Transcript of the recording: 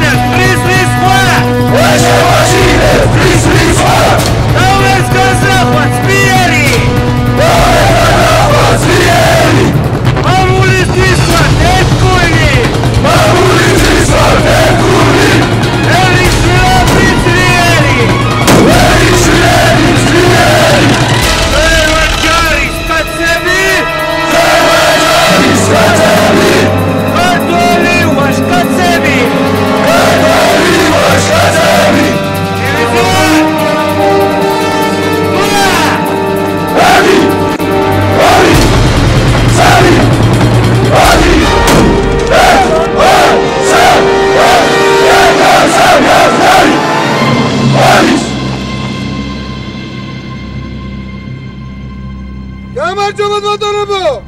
business. Parçamız vatanı bu!